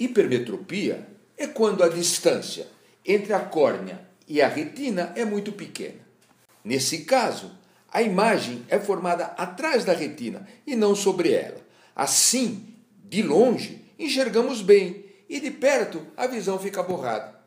Hipermetropia é quando a distância entre a córnea e a retina é muito pequena. Nesse caso, a imagem é formada atrás da retina e não sobre ela. Assim, de longe, enxergamos bem e de perto a visão fica borrada.